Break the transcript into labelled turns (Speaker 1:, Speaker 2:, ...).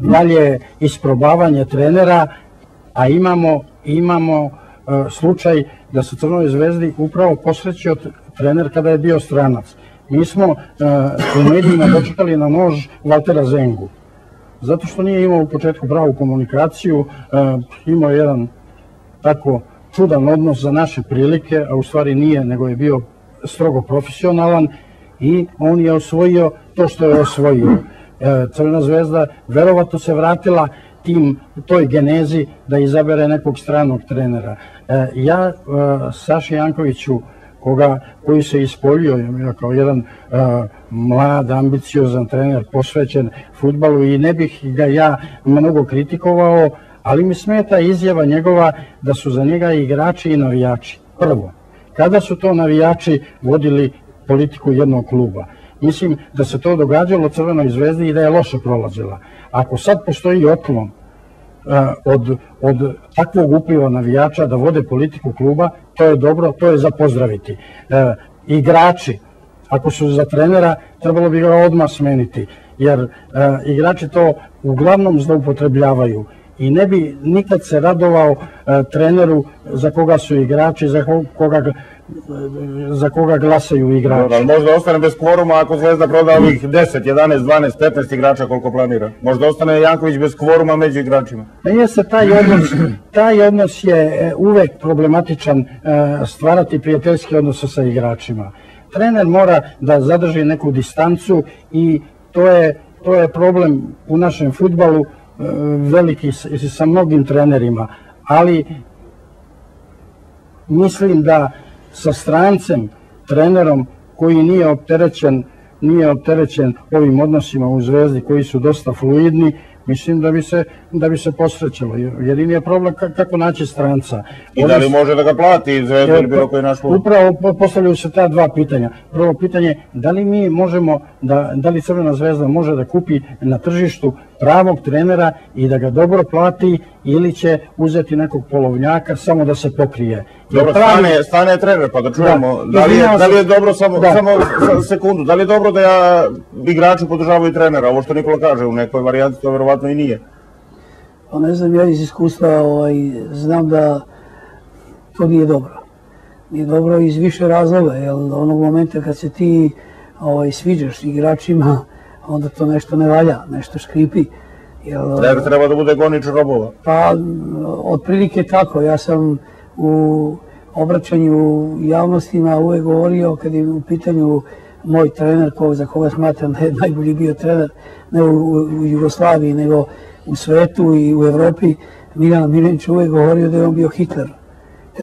Speaker 1: dalje isprobavanje trenera, a imamo, imamo e, slučaj da se Crnoj zvezdi upravo posrećio trener kada je bio stranac. Mi smo e, u medijima dočekali na nož Valtera Zengu. Zato što nije imao u početku pravu komunikaciju, e, imao jedan tako čudan odnos za naše prilike, a u stvari nije, nego je bio strogo profesionalan i on je osvojio to što je osvojio. E, Crvena zvezda verovatno se vratila tim, toj genezi da izabere nekog stranog trenera. E, ja e, Saši Jankoviću koga, koji se ispoljio ja, kao jedan mlad, ambiciozan trener, posvećen futbalu i ne bih ga ja mnogo kritikovao, ali mi smeta izjava njegova da su za njega igrači i navijači. Prvo, kada su to navijači vodili politiku jednog kluba? Mislim da se to događalo Crvenoj zvezdi i da je loše prolazila. Ako sad postoji otklon od, od takvog upliva navijača da vode politiku kluba, to je dobro, to je za pozdraviti. E, igrači, ako su za trenera, trebalo bi ga odmah smeniti, jer e, igrači to uglavnom zloupotrebljavaju i ne bi nikad se radovao treneru za koga su igrači, za koga za koga glasaju igrači. Dobro,
Speaker 2: možda ostane bez kvoruma ako Zvezda proda ovih 10, 11, 12, 15 igrača koliko planira. Možda ostane Janković bez kvoruma među igračima.
Speaker 1: Pa se taj odnos, taj odnos je e, uvek problematičan e, stvarati prijateljski odnos sa igračima. Trener mora da zadrži neku distancu i to je, to je problem u našem futbalu veliki sa mnogim trenerima, ali mislim da sa strancem, trenerom koji nije opterećen, nije opterećen ovim odnosima u Zvezdi koji su dosta fluidni, mislim da bi se, da bi se posrećalo. Jedini je problem kako naći stranca.
Speaker 2: I da li može da ga plati Zvezda ili bilo koji naš klub?
Speaker 1: Upravo postavljaju se ta dva pitanja. Prvo pitanje, da li mi možemo, da, da li Crvena zvezda može da kupi na tržištu pravog trenera i da ga dobro plati ili će uzeti nekog polovnjaka samo da se pokrije.
Speaker 2: Dobro, pravi... stane, stane trener pa da čujemo. Da, da, li, je, da li je dobro, samo, da. samo sekundu, da li je dobro da ja igrači podržavaju trenera, ovo što Nikola kaže, u nekoj varijanti to verovatno i nije.
Speaker 3: Pa ne znam, ja iz iskustva ovaj, znam da to nije dobro. Nije dobro iz više razloga, jer onog momenta kad se ti ovaj, sviđaš igračima, onda to nešto ne valja, nešto škripi.
Speaker 2: Jel, treba, treba da bude gonič robova.
Speaker 3: Pa, otprilike tako. Ja sam u obraćanju javnostima uvek govorio kad je u pitanju moj trener, ko, za koga smatram da je najbolji bio trener, ne u, u Jugoslaviji, nego u svetu i u Evropi, Milan Milenić uvek govorio da je on bio Hitler